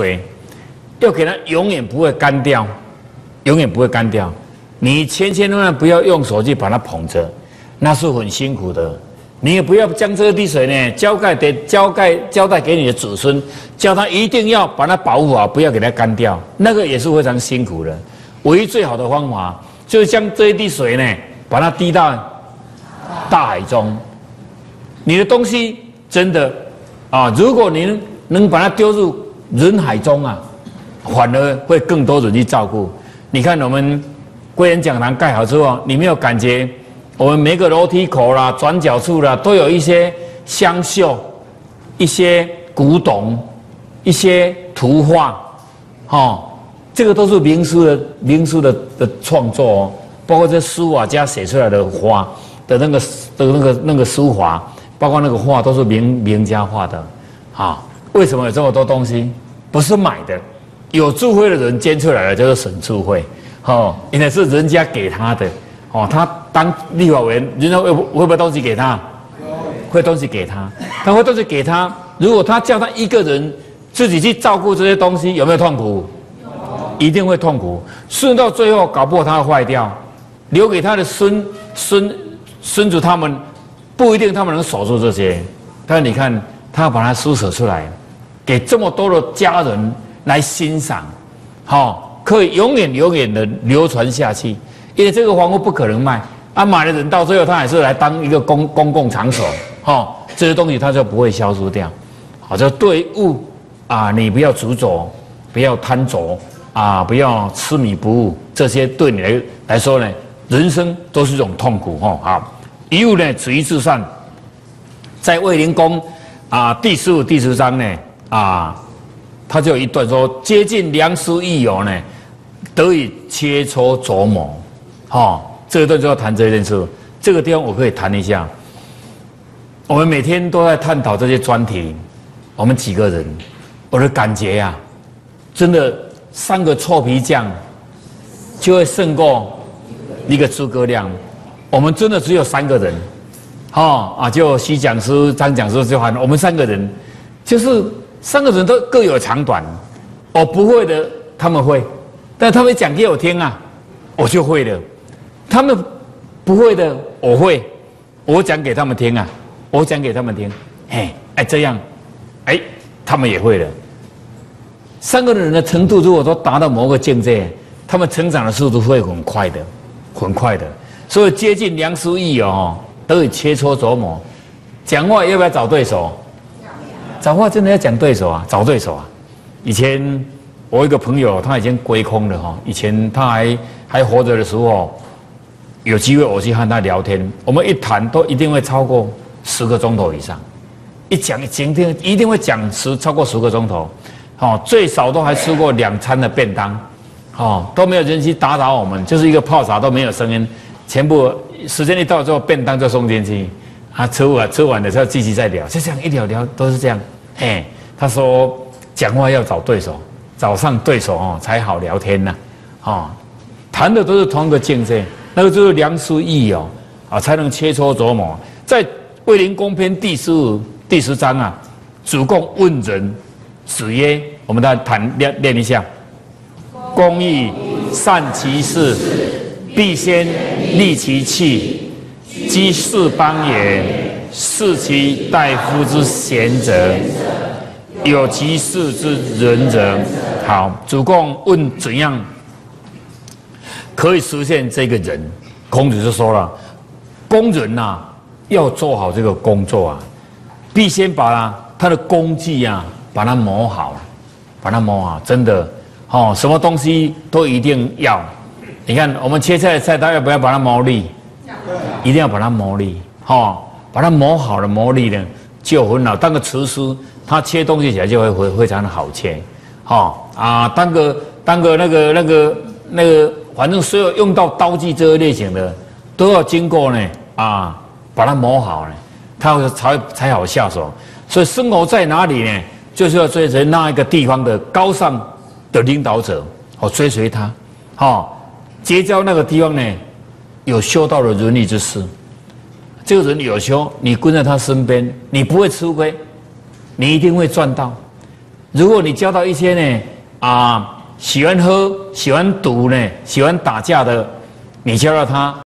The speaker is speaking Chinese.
水要给它永远不会干掉，永远不会干掉。你千千万万不要用手去把它捧着，那是很辛苦的。你也不要将这滴水呢交代给交代交代给你的子孙，叫他一定要把它保护好，不要给它干掉，那个也是非常辛苦的。唯一最好的方法就是将这一滴水呢，把它滴到大海中。你的东西真的啊，如果您能把它丢入人海中啊，反而会更多人去照顾。你看我们贵人讲堂盖好之后，你没有感觉？我们每个楼梯口啦、转角处啦，都有一些香绣、一些古董、一些图画，哈，这个都是名书的名书的的创作哦。包括这书法家写出来的画的那个的那个那个书法，包括那个画都是名名家画的，啊，为什么有这么多东西？不是买的，有智慧的人捐出来的，叫做省智慧，哦，因为是人家给他的。哦，他当立法委员，人家会会不会东西给他？会东西给他，他会东西给他。如果他叫他一个人自己去照顾这些东西，有没有痛苦？一定会痛苦。顺到最后，搞不好他会坏掉，留给他的孙孙孙子他们不一定他们能守住这些。但是你看，他把它施舍出来，给这么多的家人来欣赏，好，可以永远永远的流传下去。因为这个房屋不可能卖，啊，买的人到最后他还是来当一个公公共场所，哈，这些东西他就不会消失掉，好，这对物啊，你不要执着，不要贪着，啊，不要痴迷不悟，这些对你来来说呢，人生都是一种痛苦，哈，好，一物呢，止于至善，在卫灵公啊第十五、第十章呢，啊，他就有一段说，接近良师益友呢，得以切磋琢磨。好，这一段就要谈这件事。这个地方我可以谈一下。我们每天都在探讨这些专题，我们几个人，我的感觉呀，真的三个臭皮匠就会胜过一个诸葛亮。我们真的只有三个人，哈啊，就徐讲师、张讲师就喊我们三个人，就是三个人都各有长短。我不会的，他们会，但他们讲给我听啊，我就会了。他们不会的，我会，我讲给他们听啊，我讲给他们听，嘿，哎这样，哎，他们也会的。三个人的程度如果说达到某个境界，他们成长的速度会很快的，很快的。所以接近良师益友哦，都有切磋琢磨。讲话要不要找对手？讲话真的要讲对手啊，找对手啊。以前我一个朋友他已经归空了哈，以前他还还活着的时候。有机会我去和他聊天，我们一谈都一定会超过十个钟头以上，一讲今天一定会讲十超过十个钟头，哦，最少都还吃过两餐的便当，哦，都没有人去打扰我们，就是一个泡茶都没有声音，全部时间一到之后便当就送进去，啊，吃完吃完的时候继续再聊，就这样一聊聊都是这样，哎，他说讲话要找对手，找上对手哦才好聊天呐，哦，谈的都是同一个境界。那个就是良师益友啊，才能切磋琢磨。在《卫灵公篇》第十五、第十章啊，主公问仁，子曰：“我们来谈练练一下。公义善其事，必先利其器，积事邦也，事其大夫之贤者，有其事之仁者。”好，主公问怎样？可以实现这个人，孔子就说了：工人呐，要做好这个工作啊，必先把他的功绩啊，把它磨好，把它磨好。真的，哦，什么东西都一定要。你看，我们切菜的菜，他要不要把它磨利？一定要把它磨利，哈，把它磨好了，磨利呢就很好。当个厨师，他切东西起来就会非非常的好切，哈啊，当个当个那个那个那个。反正所有用到刀具这一类型的，都要经过呢啊，把它磨好呢，他才才好下手。所以生活在哪里呢？就是要追随那一个地方的高尚的领导者，哦，追随他，哈，结交那个地方呢有修道的伦理之士。这个人有修，你跟在他身边，你不会吃亏，你一定会赚到。如果你交到一些呢啊喜欢喝、喜欢赌呢、喜欢打架的，你教到他。